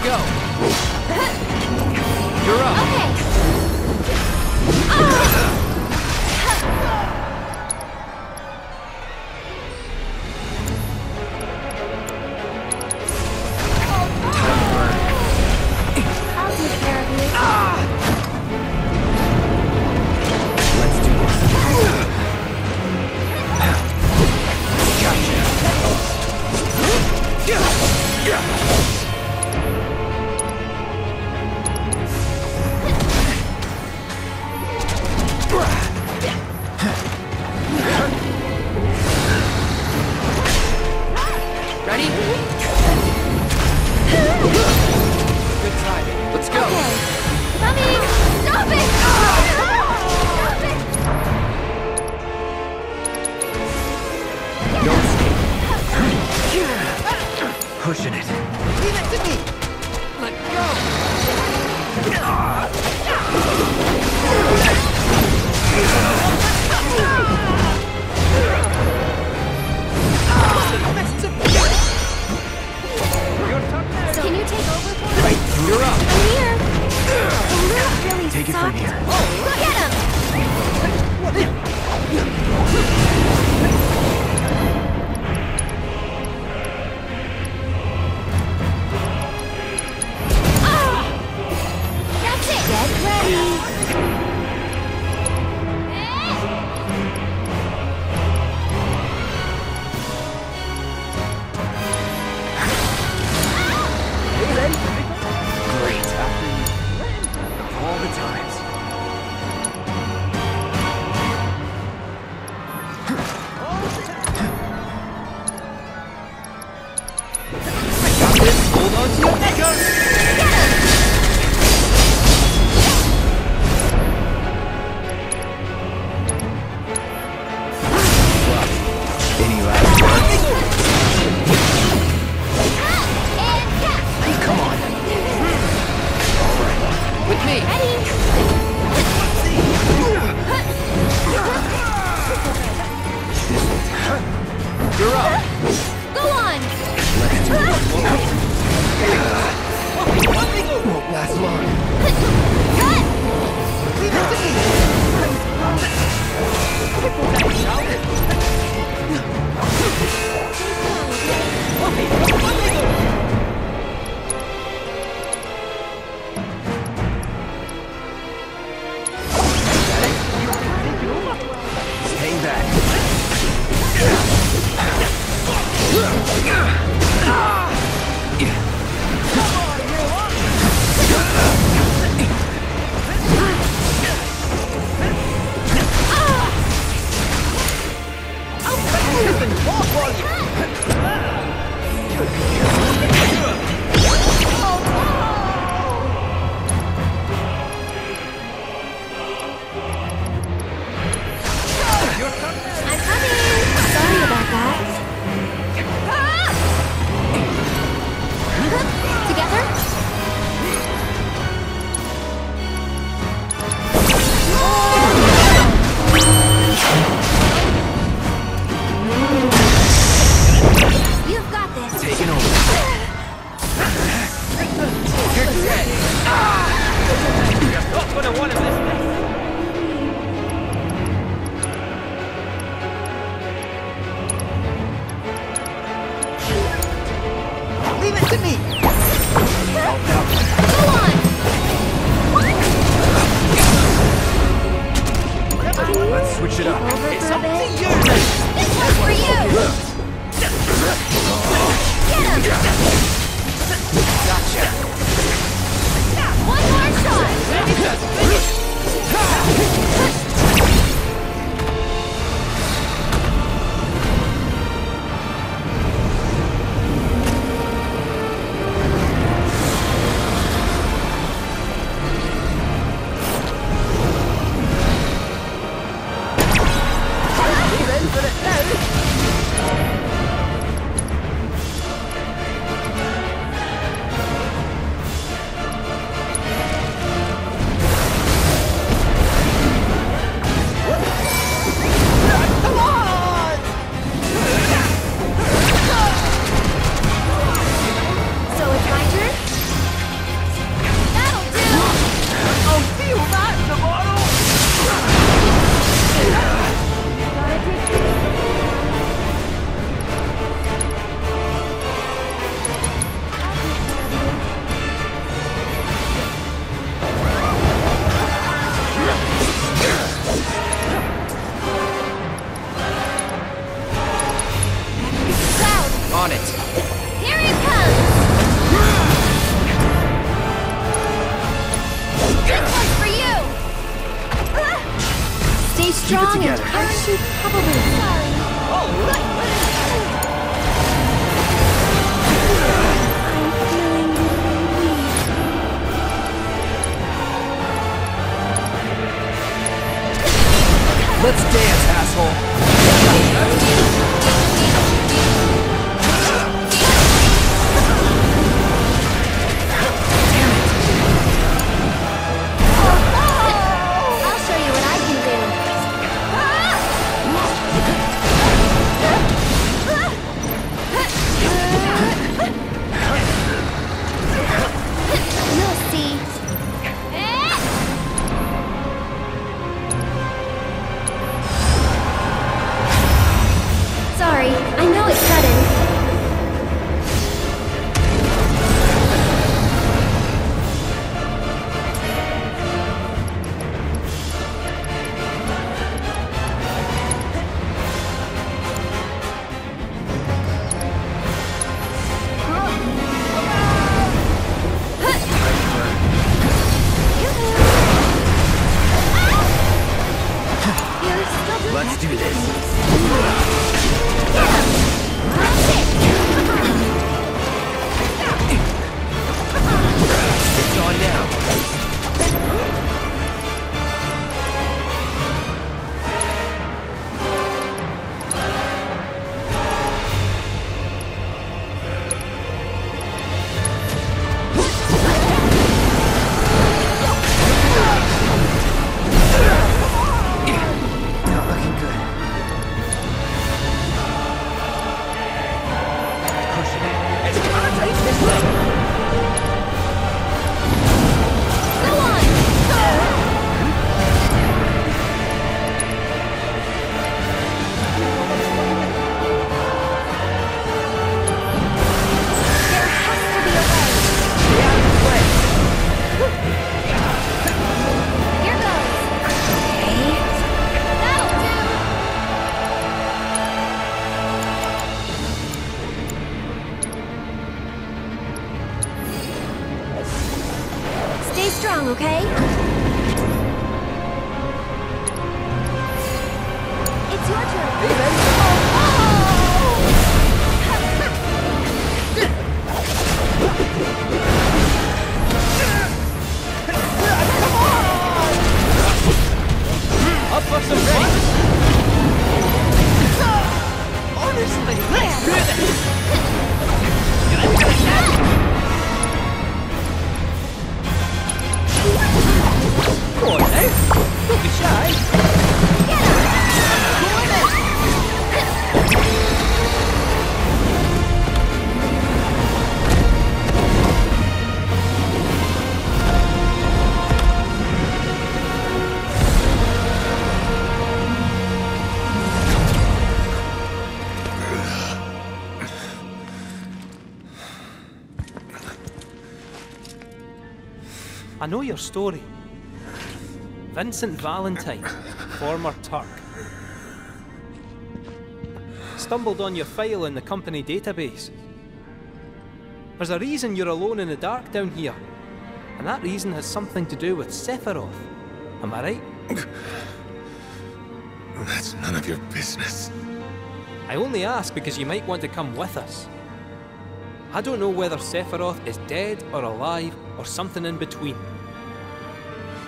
Let's go. You're up. Okay. on it. Here comes! Good one for you! Stay strong and aren't probably sorry? Let's dance, asshole! Strong, okay? Know your story. Vincent Valentine, former Turk. Stumbled on your file in the company database. There's a reason you're alone in the dark down here, and that reason has something to do with Sephiroth. Am I right? That's none of your business. I only ask because you might want to come with us. I don't know whether Sephiroth is dead or alive or something in between.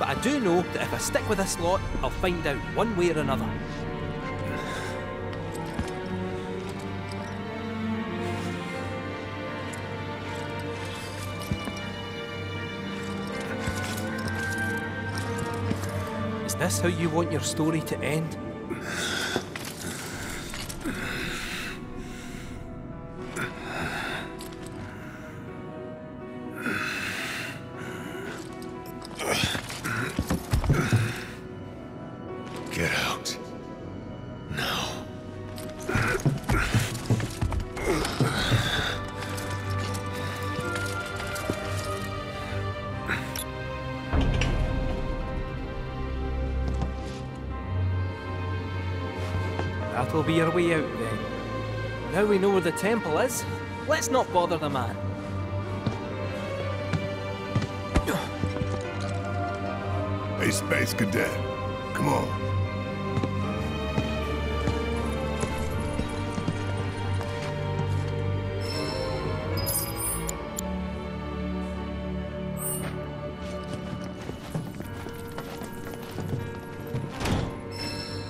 But I do know that if I stick with this lot, I'll find out one way or another. Is this how you want your story to end? That'll be our way out then. Now we know where the temple is, let's not bother the man. Hey, Space Cadet. Come on.